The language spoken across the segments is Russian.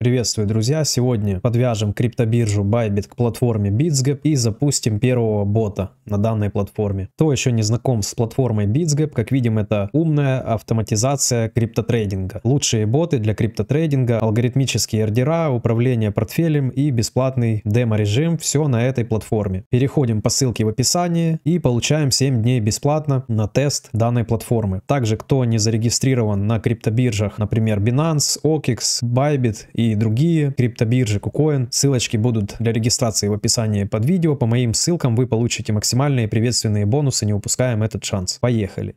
Приветствую, друзья! Сегодня подвяжем криптобиржу Bybit к платформе BitsGap и запустим первого бота на данной платформе. Кто еще не знаком с платформой BitsGap, как видим, это умная автоматизация криптотрейдинга. Лучшие боты для криптотрейдинга, алгоритмические ордера, управление портфелем и бесплатный демо-режим. Все на этой платформе. Переходим по ссылке в описании и получаем 7 дней бесплатно на тест данной платформы. Также, кто не зарегистрирован на криптобиржах, например, Binance, OKX, Bybit и другие криптобиржи, KuCoin. Ссылочки будут для регистрации в описании под видео. По моим ссылкам вы получите максимальные приветственные бонусы, не упускаем этот шанс. Поехали!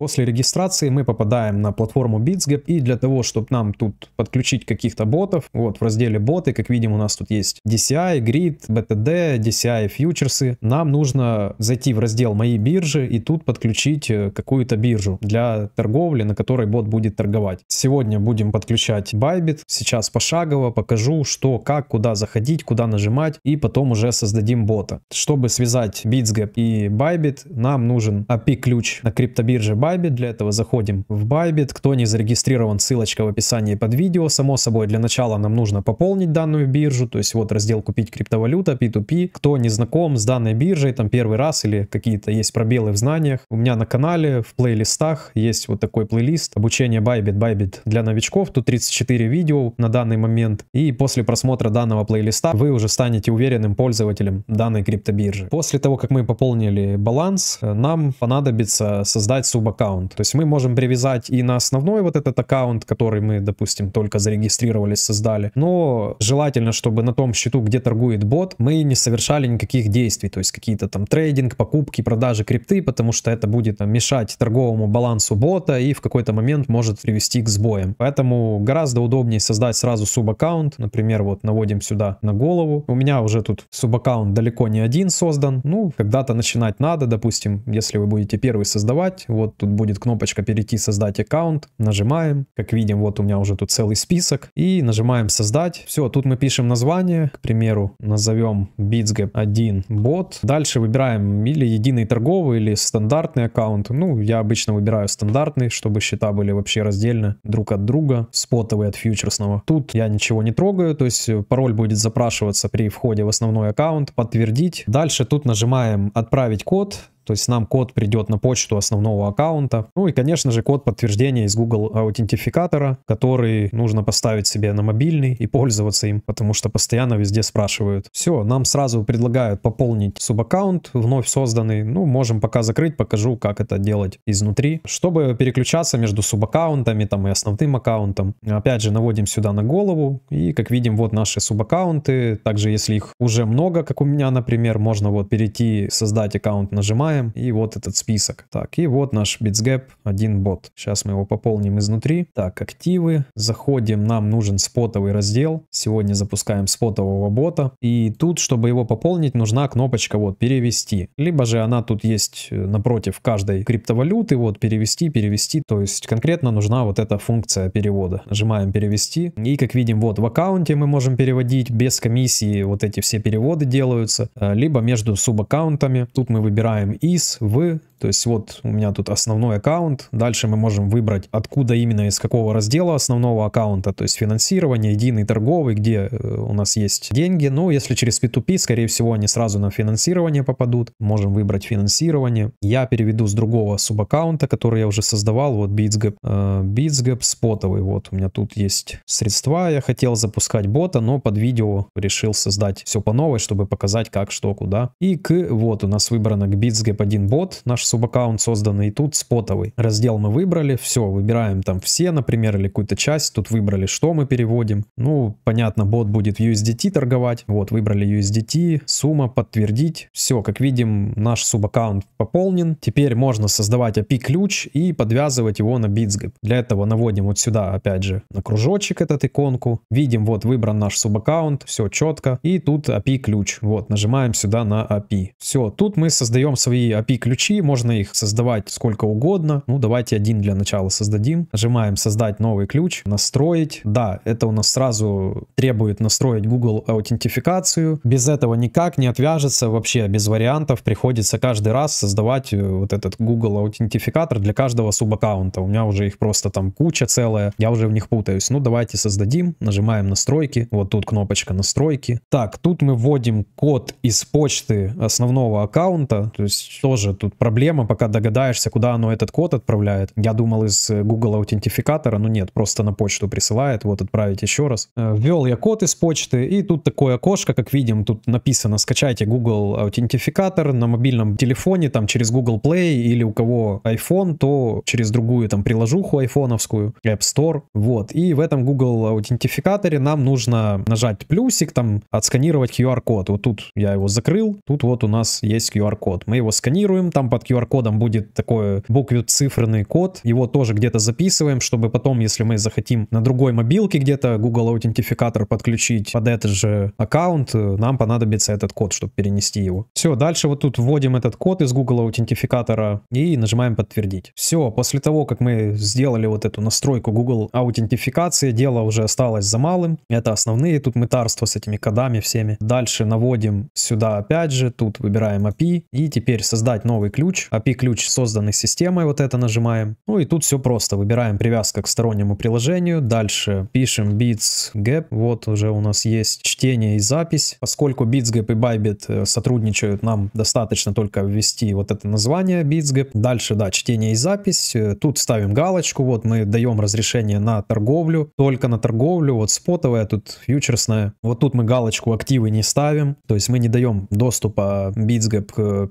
После регистрации мы попадаем на платформу BitsGap и для того, чтобы нам тут подключить каких-то ботов, вот в разделе боты, как видим, у нас тут есть DCI, Grid, BTD, DCI, фьючерсы. Нам нужно зайти в раздел мои биржи и тут подключить э, какую-то биржу для торговли, на которой бот будет торговать. Сегодня будем подключать Bybit. Сейчас пошагово покажу, что, как, куда заходить, куда нажимать и потом уже создадим бота. Чтобы связать BitsGap и Bybit, нам нужен API-ключ на криптобирже Bybit Bybit. Для этого заходим в Bybit. Кто не зарегистрирован, ссылочка в описании под видео. Само собой, для начала нам нужно пополнить данную биржу. То есть вот раздел «Купить криптовалюта», P2P. Кто не знаком с данной биржей, там первый раз или какие-то есть пробелы в знаниях, у меня на канале в плейлистах есть вот такой плейлист «Обучение Bybit, Bybit для новичков». Тут 34 видео на данный момент. И после просмотра данного плейлиста вы уже станете уверенным пользователем данной криптобиржи. После того, как мы пополнили баланс, нам понадобится создать субаккаунт аккаунт. То есть мы можем привязать и на основной вот этот аккаунт, который мы, допустим, только зарегистрировались, создали. Но желательно, чтобы на том счету, где торгует бот, мы не совершали никаких действий. То есть какие-то там трейдинг, покупки, продажи крипты, потому что это будет там, мешать торговому балансу бота и в какой-то момент может привести к сбоям. Поэтому гораздо удобнее создать сразу субаккаунт. Например, вот наводим сюда на голову. У меня уже тут субаккаунт далеко не один создан. Ну, когда-то начинать надо, допустим, если вы будете первый создавать. Вот тут будет кнопочка «Перейти создать аккаунт». Нажимаем. Как видим, вот у меня уже тут целый список. И нажимаем «Создать». Все, тут мы пишем название. К примеру, назовем BitsGap 1 бот. Дальше выбираем или единый торговый, или стандартный аккаунт. Ну, я обычно выбираю стандартный, чтобы счета были вообще раздельно друг от друга. Спотовый от фьючерсного. Тут я ничего не трогаю, то есть пароль будет запрашиваться при входе в основной аккаунт. Подтвердить. Дальше тут нажимаем «Отправить код». То есть нам код придет на почту основного аккаунта. Ну и, конечно же, код подтверждения из Google аутентификатора, который нужно поставить себе на мобильный и пользоваться им, потому что постоянно везде спрашивают. Все, нам сразу предлагают пополнить субаккаунт, вновь созданный. Ну, можем пока закрыть, покажу, как это делать изнутри. Чтобы переключаться между субаккаунтами там и основным аккаунтом, опять же, наводим сюда на голову. И, как видим, вот наши субаккаунты. Также, если их уже много, как у меня, например, можно вот перейти, создать аккаунт, нажимаем нажимаем, и вот этот список. Так, и вот наш BitsGap, один бот. Сейчас мы его пополним изнутри. Так, активы. Заходим, нам нужен спотовый раздел. Сегодня запускаем спотового бота. И тут, чтобы его пополнить, нужна кнопочка вот «Перевести». Либо же она тут есть э, напротив каждой криптовалюты, вот «Перевести», «Перевести». То есть конкретно нужна вот эта функция перевода. Нажимаем «Перевести». И как видим, вот в аккаунте мы можем переводить без комиссии. Вот эти все переводы делаются. Э, либо между субаккаунтами. Тут мы выбираем из, в, то есть вот у меня тут основной аккаунт. Дальше мы можем выбрать, откуда именно, из какого раздела основного аккаунта. То есть финансирование, единый торговый, где э, у нас есть деньги. Ну, если через P2P, скорее всего, они сразу на финансирование попадут. Можем выбрать финансирование. Я переведу с другого субаккаунта, который я уже создавал. Вот BitsGap. Э, BitsGap спотовый. Вот у меня тут есть средства. Я хотел запускать бота, но под видео решил создать все по новой, чтобы показать как, что, куда. И к, вот у нас выбрано к BitsGap 1 бот, наш субаккаунт созданный, и тут спотовый. Раздел мы выбрали, все, выбираем там все, например, или какую-то часть, тут выбрали, что мы переводим. Ну, понятно, бот будет в USDT торговать, вот, выбрали USDT, сумма, подтвердить. Все, как видим, наш субаккаунт пополнен. Теперь можно создавать API-ключ и подвязывать его на BitsGap. Для этого наводим вот сюда, опять же, на кружочек этот иконку. Видим, вот выбран наш субаккаунт, все четко. И тут API-ключ. Вот, нажимаем сюда на API. Все, тут мы создаем свои свои API-ключи, можно их создавать сколько угодно. Ну, давайте один для начала создадим. Нажимаем «Создать новый ключ», «Настроить». Да, это у нас сразу требует настроить Google аутентификацию. Без этого никак не отвяжется, вообще без вариантов. Приходится каждый раз создавать э, вот этот Google аутентификатор для каждого субаккаунта. У меня уже их просто там куча целая, я уже в них путаюсь. Ну, давайте создадим, нажимаем «Настройки». Вот тут кнопочка «Настройки». Так, тут мы вводим код из почты основного аккаунта. То есть тоже тут проблема, пока догадаешься, куда оно этот код отправляет. Я думал из Google аутентификатора, но нет, просто на почту присылает. Вот отправить еще раз. Э, ввел я код из почты, и тут такое окошко, как видим, тут написано «Скачайте Google аутентификатор на мобильном телефоне, там через Google Play или у кого iPhone, то через другую там приложуху айфоновскую, App Store. Вот. И в этом Google аутентификаторе нам нужно нажать плюсик, там отсканировать QR-код. Вот тут я его закрыл, тут вот у нас есть QR-код. Мы его сканируем, там под QR-кодом будет такой буквенно-цифрный код. Его тоже где-то записываем, чтобы потом, если мы захотим на другой мобилке где-то Google аутентификатор подключить под этот же аккаунт, нам понадобится этот код, чтобы перенести его. Все, дальше вот тут вводим этот код из Google аутентификатора и нажимаем подтвердить. Все, после того, как мы сделали вот эту настройку Google аутентификации, дело уже осталось за малым. Это основные тут мытарства с этими кодами всеми. Дальше наводим сюда опять же, тут выбираем API и теперь создать новый ключ. API-ключ созданный системой, вот это нажимаем. Ну и тут все просто, выбираем привязка к стороннему приложению. Дальше пишем bits gap, вот уже у нас есть чтение и запись. Поскольку BitsGap и Bybit э, сотрудничают, нам достаточно только ввести вот это название BitsGap. Дальше, да, чтение и запись. Э, тут ставим галочку, вот мы даем разрешение на торговлю, только на торговлю, вот спотовая, тут фьючерсная. Вот тут мы галочку активы не ставим, то есть мы не даем доступа BitsGap к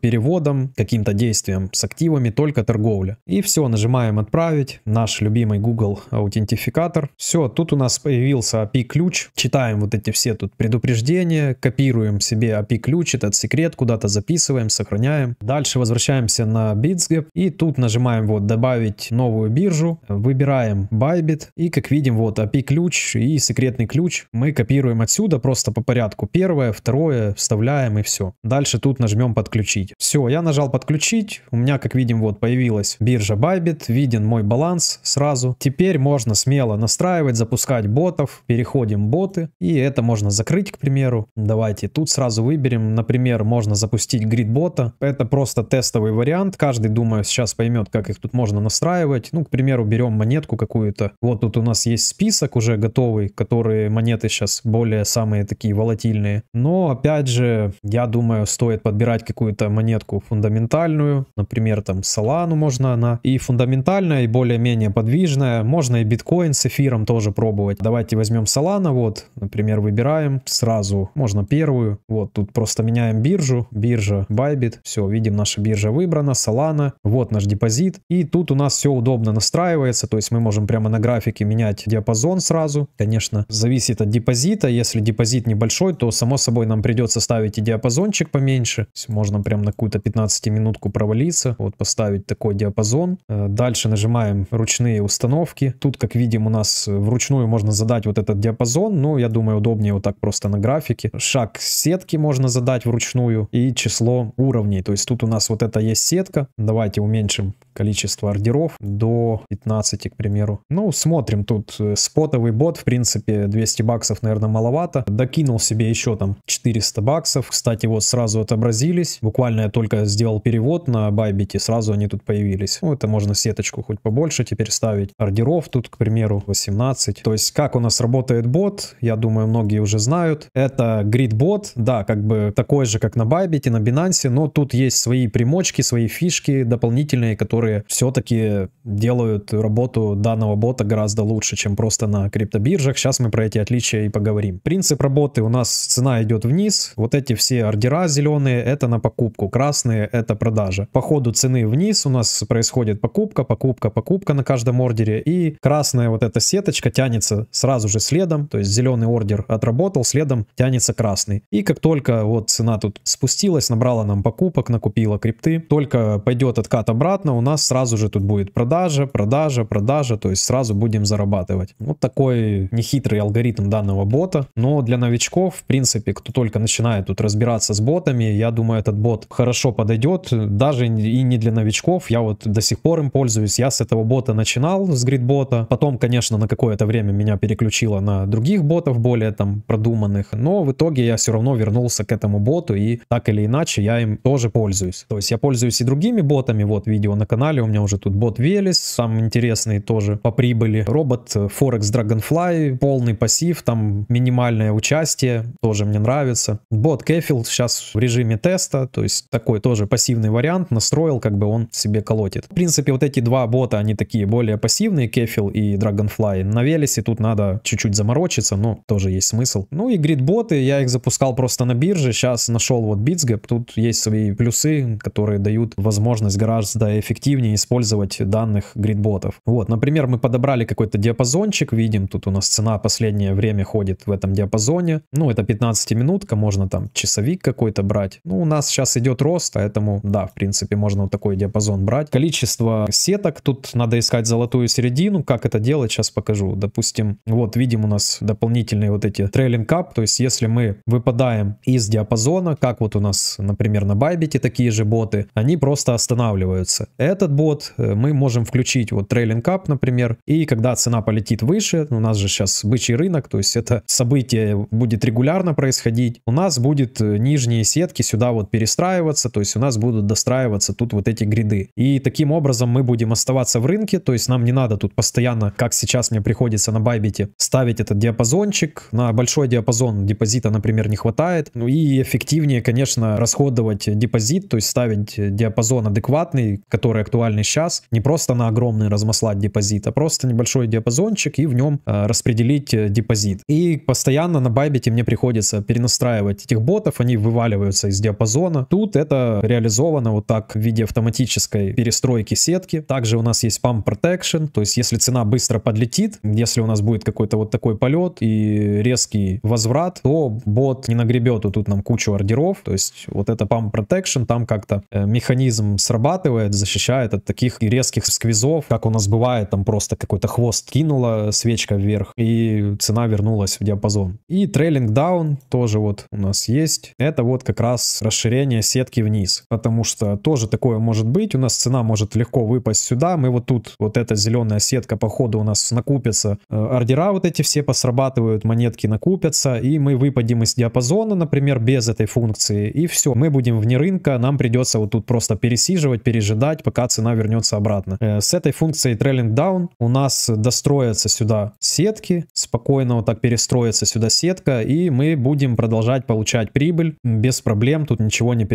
переводам, каким-то действиям с активами, только торговля. И все, нажимаем отправить, наш любимый Google аутентификатор. Все, тут у нас появился API-ключ, читаем вот эти все тут предупреждения, копируем себе API-ключ, этот секрет, куда-то записываем, сохраняем. Дальше возвращаемся на BitsGap и тут нажимаем вот добавить новую биржу, выбираем Bybit и как видим вот API-ключ и секретный ключ мы копируем отсюда просто по порядку. Первое, второе вставляем и все. Дальше тут нажмем подключить. Все, я нажал подключить, у меня как видим вот появилась биржа Bybit, виден мой баланс сразу. Теперь можно смело настраивать, запускать ботов, переходим боты и это можно закрыть, к примеру. Давайте тут сразу выберем, например, можно запустить грид-бота. Это просто тестовый вариант. Каждый, думаю, сейчас поймет, как их тут можно настраивать. Ну, к примеру, берем монетку какую-то. Вот тут у нас есть список уже готовый, которые монеты сейчас более самые такие волатильные. Но, опять же, я думаю, стоит подбирать какую-то монетку фундаментальную. Например, там Solana можно она. И фундаментальная, и более-менее подвижная. Можно и биткоин с эфиром тоже пробовать. Давайте возьмем Solana, вот, например, выбираем сразу. Можно первую. Вот, тут просто меняем биржу. Биржа Bybit. Все, видим, наша биржа выбрана. Solana. Вот наш депозит. И тут у нас все удобно настраивается. То есть мы можем прямо на графике менять диапазон сразу. Конечно, зависит от депозита. Если депозит небольшой, то само собой нам придется ставить и диапазончик поменьше. Можно прям на какую-то 15 минутку провалиться. Вот поставить такой диапазон. Э, дальше нажимаем ручные установки. Тут, как видим, у нас вручную можно задать вот этот диапазон. Но я думаю, удобнее вот так просто на графике. Шаг сетки можно задать вручную и число уровней. То есть тут у нас вот это есть сетка. Давайте уменьшим количество ордеров до 15, к примеру. Ну, смотрим, тут э, спотовый бот, в принципе, 200 баксов, наверное, маловато. Докинул себе еще там 400 баксов. Кстати, вот сразу отобразились. Буквально я только сделал перевод на Байбите, сразу они тут появились. Ну, это можно сеточку хоть побольше теперь ставить. Ордеров тут, к примеру, 18. То есть, как у нас работает бот, я думаю, многие уже знают. Это грид-бот, да, как бы такой же, как на Байбите, на Binance, но тут есть свои примочки, свои фишки дополнительные, которые все-таки делают работу данного бота гораздо лучше, чем просто на криптобиржах. Сейчас мы про эти отличия и поговорим. Принцип работы у нас цена идет вниз. Вот эти все ордера зеленые это на покупку, красные это продажа. По ходу цены вниз у нас происходит покупка, покупка, покупка на каждом ордере. И красная вот эта сеточка тянется сразу же следом. То есть зеленый ордер отработал, следом тянется красный. И как только вот цена тут спустилась, набрала нам покупок, накупила крипты, только пойдет откат обратно, у нас сразу же тут будет продажа, продажа, продажа, то есть сразу будем зарабатывать. Вот такой нехитрый алгоритм данного бота, но для новичков, в принципе, кто только начинает тут разбираться с ботами, я думаю, этот бот хорошо подойдет, даже и не для новичков. Я вот до сих пор им пользуюсь. Я с этого бота начинал, с гридбота. Потом, конечно, на какое-то время меня переключило на других ботов, более там продуманных. Но в итоге я все равно вернулся к этому боту и так или иначе я им тоже пользуюсь. То есть я пользуюсь и другими ботами. Вот видео на канале у меня уже тут бот Велес, самый интересный тоже по прибыли. Робот Forex Dragonfly, полный пассив, там минимальное участие, тоже мне нравится. Бот Кефил сейчас в режиме теста, то есть такой тоже пассивный вариант, настроил, как бы он себе колотит. В принципе, вот эти два бота, они такие более пассивные, Кефил и Dragonfly. На Велесе тут надо чуть-чуть заморочиться, но тоже есть смысл. Ну и грид-боты, я их запускал просто на бирже, сейчас нашел вот BitsGap, тут есть свои плюсы, которые дают возможность гораздо эффективнее использовать данных грид-ботов. Вот, например, мы подобрали какой-то диапазончик, видим, тут у нас цена последнее время ходит в этом диапазоне, ну это 15 минутка, можно там часовик какой-то брать. Ну у нас сейчас идет рост, поэтому да, в принципе можно вот такой диапазон брать. Количество сеток, тут надо искать золотую середину, как это делать, сейчас покажу. Допустим, вот видим у нас дополнительные вот эти трейлинг кап, то есть если мы выпадаем из диапазона, как вот у нас, например, на Байбите такие же боты, они просто останавливаются. Этот бот э, мы можем включить вот трейлинг кап, например, и когда цена полетит выше, у нас же сейчас бычий рынок, то есть это событие будет регулярно происходить, у нас будет э, нижние сетки сюда вот перестраиваться, то есть у нас будут достраиваться тут вот эти гриды. И таким образом мы будем оставаться в рынке, то есть нам не надо тут постоянно, как сейчас мне приходится на Байбите, ставить этот диапазончик. На большой диапазон депозита, например, не хватает. Ну и эффективнее, конечно, расходовать депозит, то есть ставить диапазон адекватный, который актуальный сейчас, не просто на огромный размаслать депозит, а просто небольшой диапазончик и в нем э, распределить э, депозит. И постоянно на Байбите мне приходится перенастраивать этих ботов, они вываливаются из диапазона. Тут это реализовано вот так в виде автоматической перестройки сетки. Также у нас есть Pump Protection, то есть если цена быстро подлетит, если у нас будет какой-то вот такой полет и резкий возврат, то бот не нагребет вот тут нам кучу ордеров, то есть вот это Pump Protection, там как-то э, механизм срабатывает, защищает от таких резких сквизов, как у нас бывает, там просто какой-то хвост кинула свечка вверх и цена вернулась в диапазон. И трейлинг даун тоже вот у нас есть. Это вот как раз расширение сетки вниз, потому что тоже такое может быть, у нас цена может легко выпасть сюда, мы вот тут, вот эта зеленая сетка по ходу у нас накупится, э, ордера вот эти все посрабатывают, монетки накупятся, и мы выпадем из диапазона, например, без этой функции, и все, мы будем вне рынка, нам придется вот тут просто пересиживать, пережидать, пока цена вернется обратно. Э, с этой функцией trailing down у нас достроятся сюда сетки, спокойно вот так перестроится сюда сетка, и мы будем продолжать получать прибыль без проблем, тут ничего не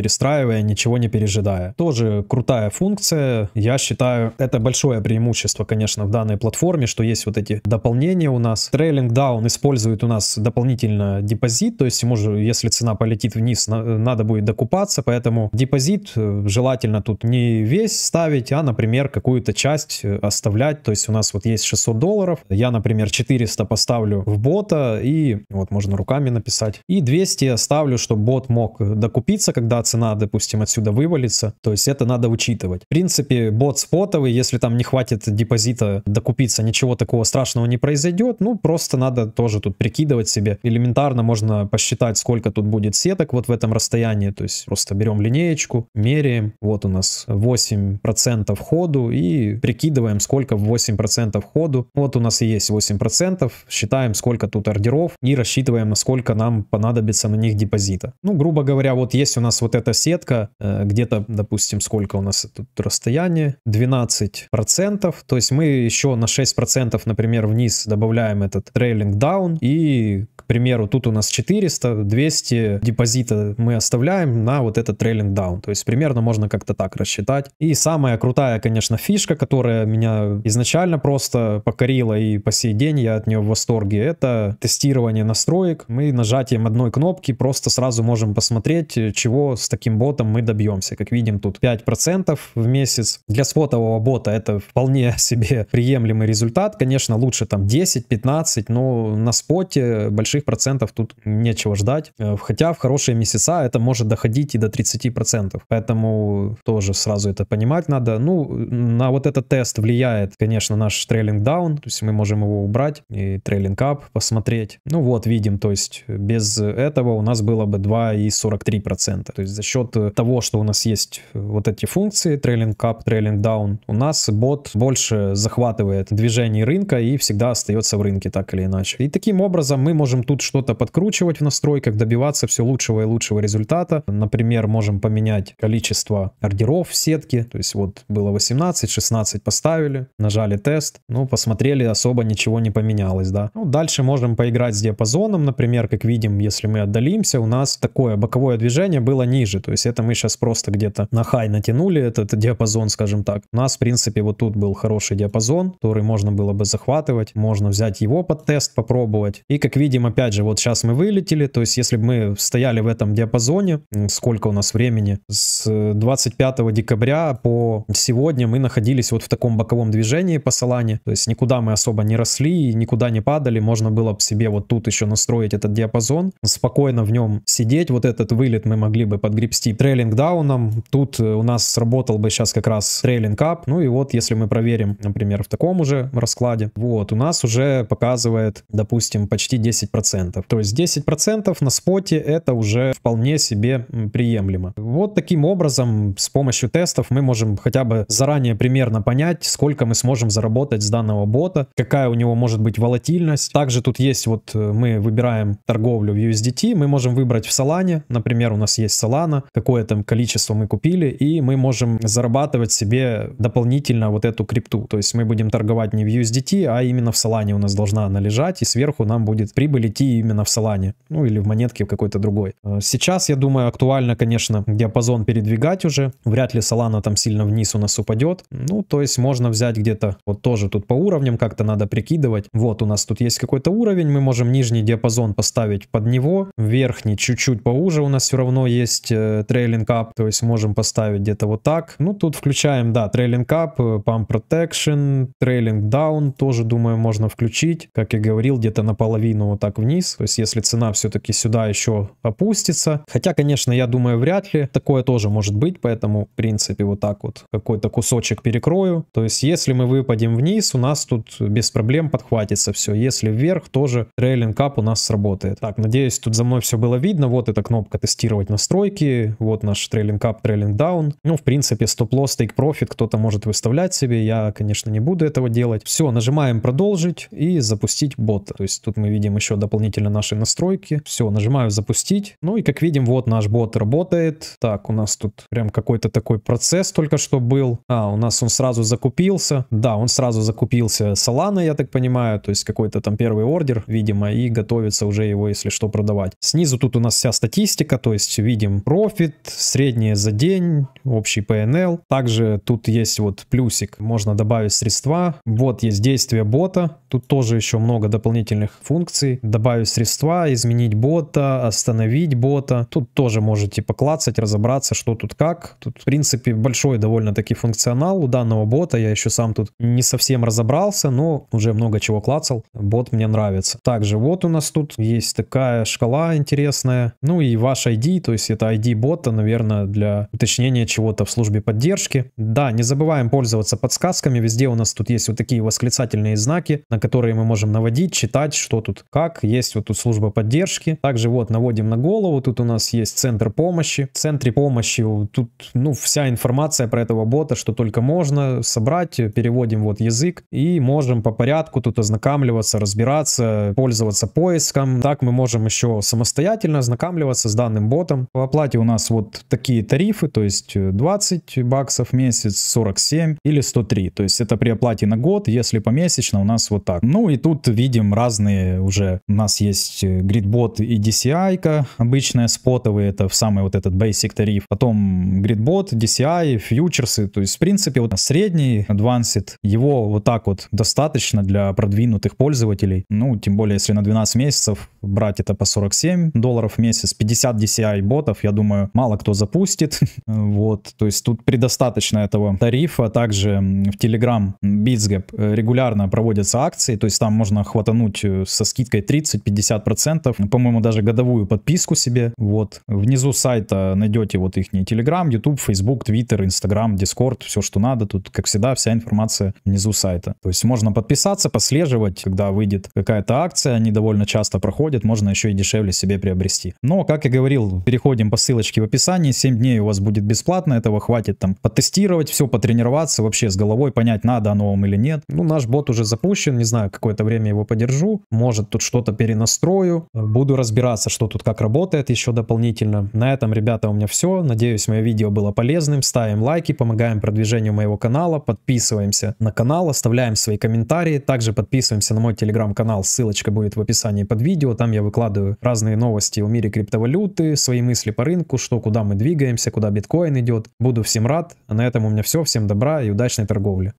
перестраивая, ничего не пережидая. Тоже крутая функция, я считаю, это большое преимущество, конечно, в данной платформе, что есть вот эти дополнения у нас. Трейлинг даун использует у нас дополнительно депозит, то есть же, если цена полетит вниз, надо будет докупаться, поэтому депозит э, желательно тут не весь ставить, а, например, какую-то часть э, оставлять, то есть у нас вот есть 600 долларов, я, например, 400 поставлю в бота и вот можно руками написать, и 200 оставлю, чтобы бот мог докупиться, когда цена, допустим, отсюда вывалится, то есть это надо учитывать. В принципе, бот спотовый, если там не хватит депозита докупиться, ничего такого страшного не произойдет, ну просто надо тоже тут прикидывать себе. Элементарно можно посчитать, сколько тут будет сеток вот в этом расстоянии, то есть просто берем линеечку, меряем, вот у нас 8% ходу и прикидываем, сколько в 8% ходу. Вот у нас и есть 8%, считаем, сколько тут ордеров и рассчитываем, насколько нам понадобится на них депозита. Ну, грубо говоря, вот есть у нас вот эта сетка, э, где-то, допустим, сколько у нас тут расстояние, 12%, то есть мы еще на 6%, например, вниз добавляем этот трейлинг down и, к примеру, тут у нас 400, 200 депозита мы оставляем на вот этот трейлинг down, то есть примерно можно как-то так рассчитать. И самая крутая, конечно, фишка, которая меня изначально просто покорила и по сей день я от нее в восторге, это тестирование настроек. Мы нажатием одной кнопки просто сразу можем посмотреть, чего с таким ботом мы добьемся. Как видим, тут 5% в месяц. Для спотового бота это вполне себе приемлемый результат. Конечно, лучше там 10-15, но на споте больших процентов тут нечего ждать. Э, хотя в хорошие месяца это может доходить и до 30%. Поэтому тоже сразу это понимать надо. Ну, на вот этот тест влияет, конечно, наш трейлинг даун. То есть мы можем его убрать и трейлинг ап посмотреть. Ну вот, видим, то есть без этого у нас было бы 2,43%. То есть за счет того, что у нас есть вот эти функции, trailing up, trailing down, у нас бот больше захватывает движение рынка и всегда остается в рынке так или иначе. И таким образом мы можем тут что-то подкручивать в настройках, добиваться все лучшего и лучшего результата. Например, можем поменять количество ордеров в сетке, то есть вот было 18, 16 поставили, нажали тест, ну посмотрели, особо ничего не поменялось, да. Ну, дальше можем поиграть с диапазоном, например, как видим, если мы отдалимся, у нас такое боковое движение было ниже, то есть это мы сейчас просто где-то на хай натянули этот диапазон, скажем так. У нас, в принципе, вот тут был хороший диапазон, который можно было бы захватывать, можно взять его под тест, попробовать. И как видим, опять же, вот сейчас мы вылетели, то есть если бы мы стояли в этом диапазоне, сколько у нас времени, с 25 декабря по сегодня мы находились вот в таком боковом движении по Солане, то есть никуда мы особо не росли, никуда не падали, можно было бы себе вот тут еще настроить этот диапазон, спокойно в нем сидеть, вот этот вылет мы могли бы подгребсти трейлинг дауном, тут у нас сработал бы сейчас как раз трейлинг ап, ну и вот если мы проверим, например, в таком уже раскладе, вот, у нас уже показывает, допустим, почти 10%, то есть 10% на споте это уже вполне себе приемлемо. Вот таким образом с помощью тестов мы можем хотя бы заранее примерно понять, сколько мы сможем заработать с данного бота, какая у него может быть волатильность. Также тут есть вот э, мы выбираем торговлю в USDT, мы можем выбрать в Solana, например, у нас есть Solana, какое-то количество мы купили, и мы можем зарабатывать себе дополнительно вот эту крипту. То есть мы будем торговать не в USDT, а именно в Solana у нас должна она лежать, и сверху нам будет прибыль идти именно в Solana, ну или в монетке какой-то другой. Э, сейчас, я думаю, актуально, конечно, диапазон передвигать уже, вряд ли Solana там сильно вниз у нас упадет, ну то есть можно взять где-то, вот тоже тут по уровням как-то надо прикидывать, вот у нас тут есть какой-то уровень, мы можем нижний диапазон поставить под него, верхний чуть-чуть поуже у нас все равно есть э, trailing up, то есть можем поставить где-то вот так, ну тут включаем, да, trailing up, pump protection, trailing down тоже, думаю, можно включить, как я говорил, где-то наполовину вот так вниз, то есть если цена все-таки сюда еще опустится, хотя, конечно, я думаю, вряд ли, такое тоже может быть, поэтому, в принципе, вот так вот какой-то кусочек перекрою, то есть если мы выпадем вниз, у нас тут без проблем подхватится все, если вверх, тоже trailing up у нас сработает. Так, надеюсь, тут за мной все было видно, вот эта кнопка тестировать настройки, вот наш trailing up, trailing down, ну, в принципе, стоп-лосс, take profit кто-то может выставлять себе, я, конечно, не буду этого делать. Все, нажимаем продолжить и запустить бота, то есть тут мы видим еще дополнительно наши настройки, все, нажимаю запустить, ну и как видим, вот наш бот работает, так, у нас тут прям какой-то такой процесс только что был, а, у нас он сразу закупился, да, он сразу закупился Solana, я так понимаю, то есть какой-то там первый ордер, видимо, и готовится уже его, если что, продавать. Снизу тут у нас вся статистика, то есть видим профит, среднее за день, общий PNL. Также тут есть вот плюсик, можно добавить средства. Вот есть действие бота, тут тоже еще много дополнительных функций. Добавить средства, изменить бота, остановить бота. Тут тоже можете поклацать, разобраться, что тут как. Тут, в принципе, большой довольно-таки функционал у данного бота. Я еще сам тут не совсем разобрался, но уже много чего клацал. Бот мне нравится. Также вот у нас тут есть такая шкала интересная. Ну и ваш ID, то есть это ID бота, наверное, для уточнения чего-то в службе поддержки. Да, не забываем пользоваться подсказками. Везде у нас тут есть вот такие восклицательные знаки, на которые мы можем наводить, читать, что тут как. Есть вот тут служба поддержки. Также вот наводим на голову. Тут у нас есть центр помощи. В центре помощи тут ну вся информация про этого бота, что только можно собрать. Переводим вот язык и можем по порядку тут ознакомливаться, разбираться, пользоваться поиском. Так мы можем еще самостоятельно ознакомливаться с данным ботом. По оплате у нас вот такие тарифы, то есть 20 баксов в месяц, 47 или 103. То есть это при оплате на год, если помесячно у нас вот так. Ну и тут видим разные уже, у нас есть гридбот и DCI, обычная спотовые, это самый вот этот basic тариф. Потом гридбот, DCI, фьючерсы, то есть в принципе вот средний advanced, его вот так вот достаточно для продвинутых пользователей. Ну, тем более, если на 12 месяцев брать это по 47 долларов в месяц, 50 DCI ботов, я думаю, мало кто запустит. вот, то есть тут предостаточно этого тарифа. Также в Telegram BitsGap э, регулярно проводятся акции, то есть там можно хватануть э, со скидкой 30-50%, по-моему, даже годовую подписку себе. Вот, внизу сайта найдете вот их Telegram, YouTube, Facebook, Twitter, Instagram, Discord, все, что надо. Тут, как всегда, вся информация внизу сайта. То есть можно подписаться, послеживать, когда выйдет какая-то акция, они довольно часто проходят, можно еще и дешевле себе приобрести. Но, как я говорил, переходим по ссылочке в описании описании, 7 дней у вас будет бесплатно, этого хватит там потестировать, все потренироваться, вообще с головой понять, надо оно вам или нет. Ну, наш бот уже запущен, не знаю, какое-то время его подержу, может тут что-то перенастрою, буду разбираться, что тут как работает еще дополнительно. На этом, ребята, у меня все, надеюсь, мое видео было полезным, ставим лайки, помогаем продвижению моего канала, подписываемся на канал, оставляем свои комментарии, также подписываемся на мой телеграм-канал, ссылочка будет в описании под видео, там я выкладываю разные новости о мире криптовалюты, свои мысли по рынку, что, куда мы двигаемся, куда биткоин идет. Буду всем рад, на этом у меня все, всем добра и удачной торговли.